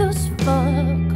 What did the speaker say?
as fuck.